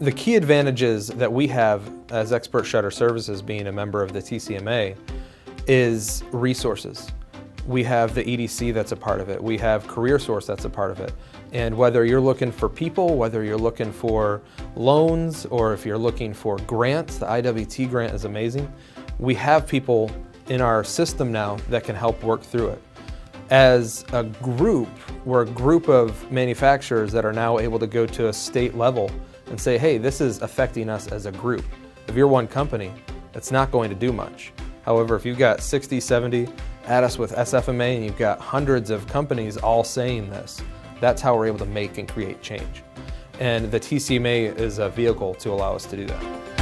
The key advantages that we have as Expert Shutter Services being a member of the TCMA is resources. We have the EDC that's a part of it. We have CareerSource that's a part of it. And whether you're looking for people, whether you're looking for loans, or if you're looking for grants, the IWT grant is amazing. We have people in our system now that can help work through it. As a group, we're a group of manufacturers that are now able to go to a state level and say, hey, this is affecting us as a group. If you're one company, it's not going to do much. However, if you've got 60, 70, add us with SFMA and you've got hundreds of companies all saying this, that's how we're able to make and create change. And the TCMA is a vehicle to allow us to do that.